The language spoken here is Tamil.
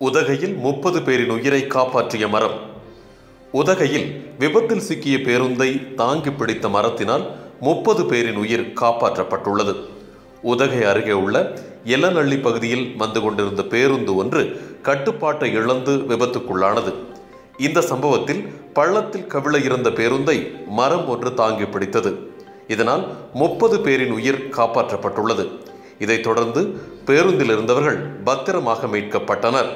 உதகையில் முப்பது பேரின் உயிரை காப்பாற்றிய மரம். உதகையில் விபத்தில் சிக்கிய பேருந்தை தாங்கி பிடித்த மரத்தினால் முப்பது பேரின் உயிர் காப்பாற்றப்பட்டுள்ளது. உதகை அருகே உள்ள எல்லநள்ளி பகுதியில் வந்து கொண்டிருந்த பேருந்து ஒன்று கட்டுப்பாட்டை இழந்து விபத்துக்குள்ளானது. இந்த சம்பவத்தில் பள்ளத்தில் கவிழ இருந்த பேருந்தை மரம் ஒன்று தாங்கி பிடித்தது. இதனால் முப்பது பேரின் உயிர் காப்பாற்றப்பட்டுள்ளது. இதைத் தொடர்ந்து பேருந்தில் இருந்தவர்கள் பத்திரமாக மீட்கப்பட்டனர்.